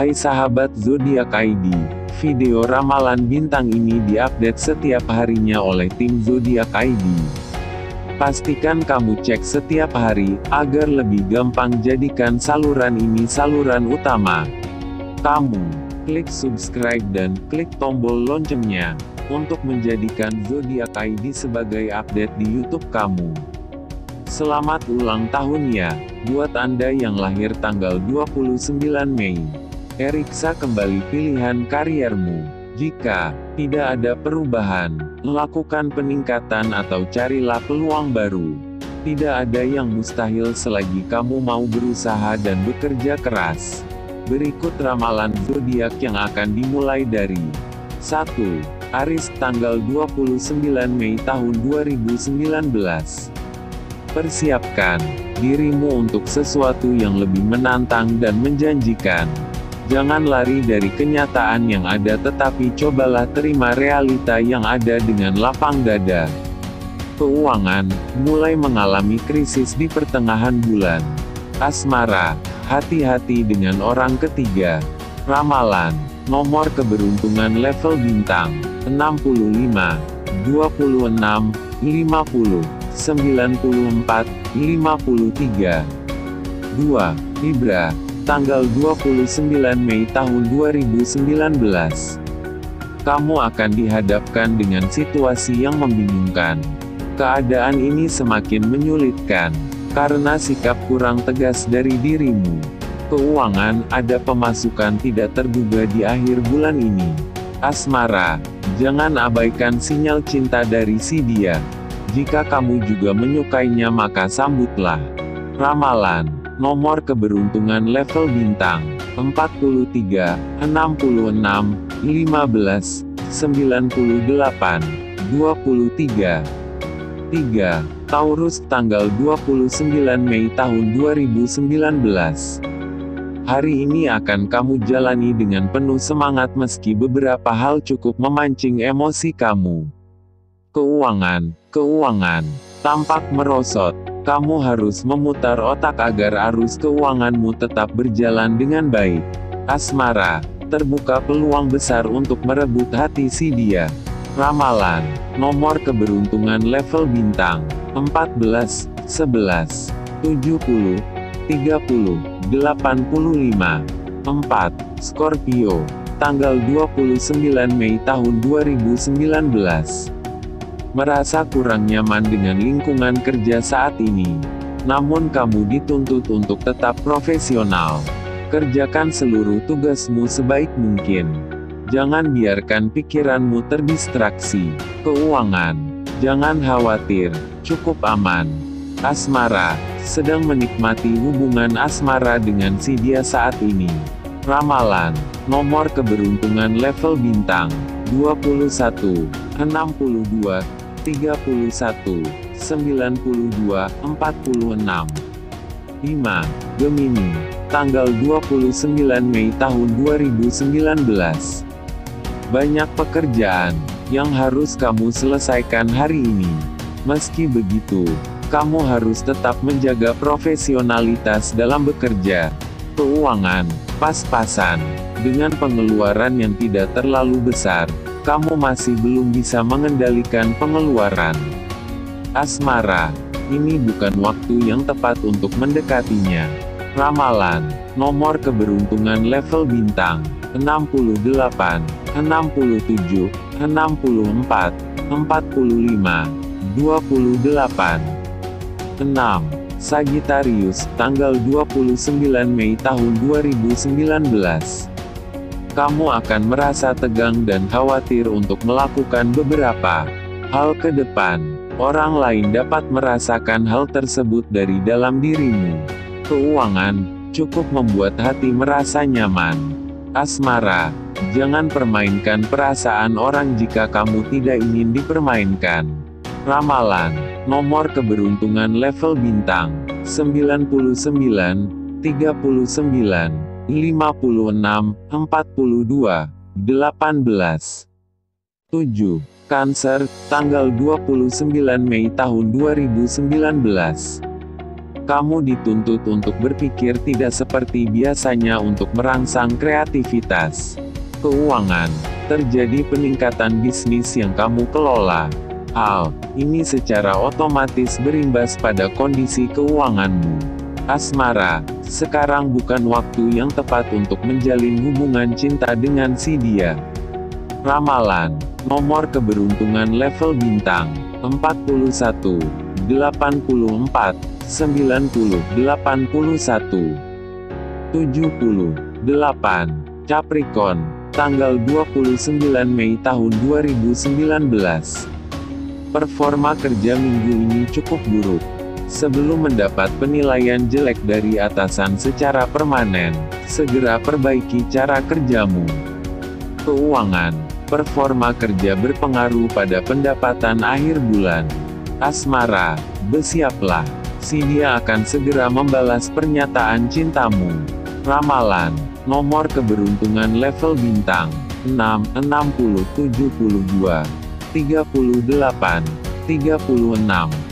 Hai sahabat zodiak ID, video ramalan bintang ini diupdate setiap harinya oleh tim zodiak ID. Pastikan kamu cek setiap hari, agar lebih gampang jadikan saluran ini saluran utama. Kamu, klik subscribe dan klik tombol loncengnya, untuk menjadikan zodiak ID sebagai update di YouTube kamu. Selamat ulang tahun ya, buat Anda yang lahir tanggal 29 Mei. Eriksa kembali pilihan kariermu. Jika tidak ada perubahan, lakukan peningkatan atau carilah peluang baru. Tidak ada yang mustahil selagi kamu mau berusaha dan bekerja keras. Berikut ramalan zodiak yang akan dimulai dari 1. Aris tanggal 29 Mei tahun 2019. Persiapkan dirimu untuk sesuatu yang lebih menantang dan menjanjikan. Jangan lari dari kenyataan yang ada tetapi cobalah terima realita yang ada dengan lapang dada. Keuangan, mulai mengalami krisis di pertengahan bulan. Asmara, hati-hati dengan orang ketiga. Ramalan, nomor keberuntungan level bintang, 65, 26, 50, 94, 53. 2. Libra, tanggal 29 Mei tahun 2019. Kamu akan dihadapkan dengan situasi yang membingungkan. Keadaan ini semakin menyulitkan, karena sikap kurang tegas dari dirimu. Keuangan, ada pemasukan tidak terduga di akhir bulan ini. Asmara, jangan abaikan sinyal cinta dari si dia. Jika kamu juga menyukainya maka sambutlah. Ramalan Nomor keberuntungan level bintang 43, 66, 15, 98, 23. 3. Taurus tanggal 29 Mei tahun 2019. Hari ini akan kamu jalani dengan penuh semangat meski beberapa hal cukup memancing emosi kamu. Keuangan, keuangan, tampak merosot, kamu harus memutar otak agar arus keuanganmu tetap berjalan dengan baik. Asmara, terbuka peluang besar untuk merebut hati si dia. Ramalan, nomor keberuntungan level bintang, 14, 11, 70, 30, 85, 4, Scorpio, tanggal 29 Mei tahun 2019 merasa kurang nyaman dengan lingkungan kerja saat ini. Namun kamu dituntut untuk tetap profesional. Kerjakan seluruh tugasmu sebaik mungkin. Jangan biarkan pikiranmu terdistraksi. Keuangan. Jangan khawatir, cukup aman. Asmara, sedang menikmati hubungan asmara dengan si dia saat ini. Ramalan, nomor keberuntungan level bintang, 21, 62, 31, 92, 46. 5. Gemini, tanggal 29 Mei tahun 2019. Banyak pekerjaan yang harus kamu selesaikan hari ini. Meski begitu, kamu harus tetap menjaga profesionalitas dalam bekerja. Keuangan, pas-pasan, dengan pengeluaran yang tidak terlalu besar, kamu masih belum bisa mengendalikan pengeluaran. Asmara, ini bukan waktu yang tepat untuk mendekatinya. Ramalan, nomor keberuntungan level bintang, 68, 67, 64, 45, 28. 6. Sagittarius, tanggal 29 Mei tahun 2019 kamu akan merasa tegang dan khawatir untuk melakukan beberapa hal ke depan. Orang lain dapat merasakan hal tersebut dari dalam dirimu. Keuangan cukup membuat hati merasa nyaman. Asmara, jangan permainkan perasaan orang jika kamu tidak ingin dipermainkan. Ramalan, nomor keberuntungan level bintang, 99, 39, 56, 42, 18. 7. Cancer, tanggal 29 Mei tahun 2019. Kamu dituntut untuk berpikir tidak seperti biasanya untuk merangsang kreativitas. Keuangan. Terjadi peningkatan bisnis yang kamu kelola. Hal ini secara otomatis berimbas pada kondisi keuanganmu. Asmara, sekarang bukan waktu yang tepat untuk menjalin hubungan cinta dengan si dia. Ramalan, nomor keberuntungan level bintang, 41, 84, 90, 81, 78, Capricorn, tanggal 29 Mei tahun 2019. Performa kerja minggu ini cukup buruk. Sebelum mendapat penilaian jelek dari atasan secara permanen, segera perbaiki cara kerjamu. Keuangan, performa kerja berpengaruh pada pendapatan akhir bulan. Asmara, bersiaplah, si dia akan segera membalas pernyataan cintamu. Ramalan, nomor keberuntungan level bintang, 6, 60, 72. 38, 36.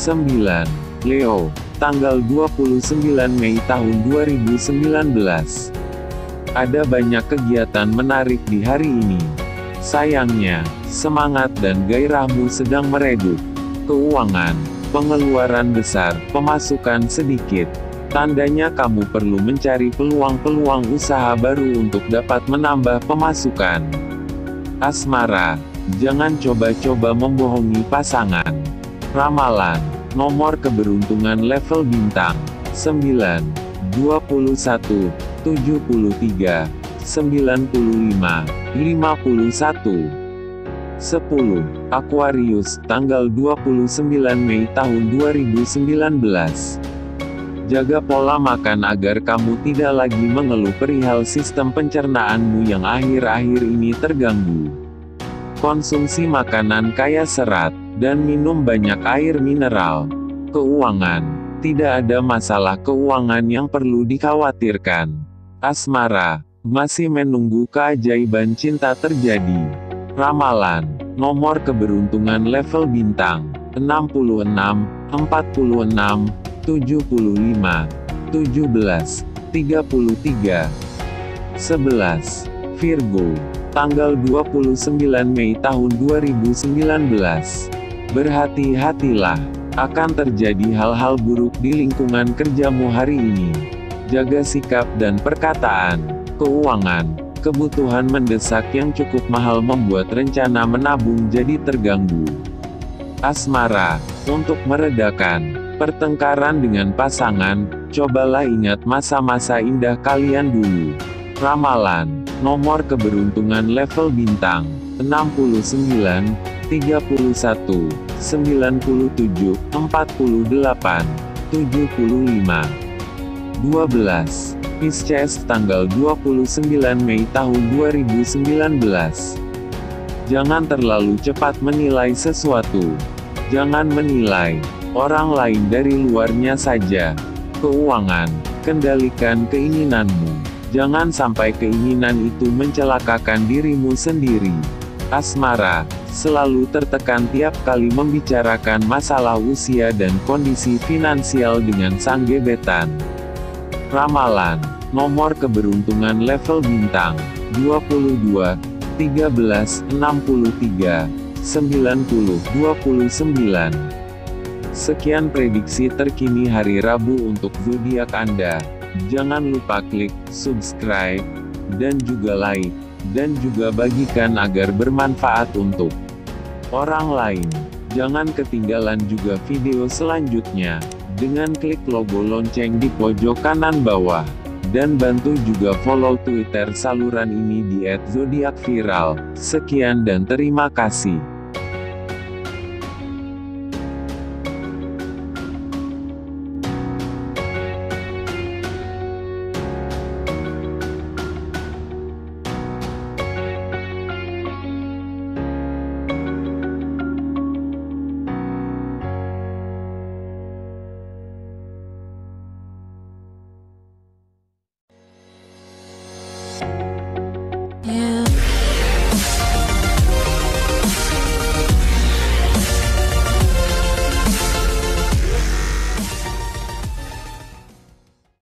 9. Leo, tanggal 29 Mei tahun 2019. Ada banyak kegiatan menarik di hari ini. Sayangnya, semangat dan gairahmu sedang meredup. Keuangan, pengeluaran besar, pemasukan sedikit. Tandanya kamu perlu mencari peluang-peluang usaha baru untuk dapat menambah pemasukan. Asmara, Jangan coba-coba membohongi pasangan. Ramalan, nomor keberuntungan level bintang, 9, 21, 73, 95, 51. 10. Aquarius, tanggal 29 Mei tahun 2019. Jaga pola makan agar kamu tidak lagi mengeluh perihal sistem pencernaanmu yang akhir-akhir ini terganggu. Konsumsi makanan kaya serat, dan minum banyak air mineral. Keuangan. Tidak ada masalah keuangan yang perlu dikhawatirkan. Asmara. Masih menunggu keajaiban cinta terjadi. Ramalan. Nomor keberuntungan level bintang. 66, 46, 75, 17, 33, 11. Virgo tanggal 29 Mei tahun 2019. Berhati-hatilah, akan terjadi hal-hal buruk di lingkungan kerjamu hari ini. Jaga sikap dan perkataan, keuangan, kebutuhan mendesak yang cukup mahal membuat rencana menabung jadi terganggu. Asmara, untuk meredakan pertengkaran dengan pasangan, cobalah ingat masa-masa indah kalian dulu. Ramalan Nomor keberuntungan level bintang 69, 31, 97, 48, 75. 12. Pisces tanggal 29 Mei tahun 2019. Jangan terlalu cepat menilai sesuatu. Jangan menilai orang lain dari luarnya saja. Keuangan, kendalikan keinginanmu. Jangan sampai keinginan itu mencelakakan dirimu sendiri. Asmara, selalu tertekan tiap kali membicarakan masalah usia dan kondisi finansial dengan sang gebetan. Ramalan, nomor keberuntungan level bintang, 22, 13, 63, 90, 29. Sekian prediksi terkini hari Rabu untuk zodiak Anda. Jangan lupa klik subscribe dan juga like dan juga bagikan agar bermanfaat untuk orang lain. Jangan ketinggalan juga video selanjutnya dengan klik logo lonceng di pojok kanan bawah. Dan bantu juga follow Twitter saluran ini di @zodiakviral. Sekian dan terima kasih.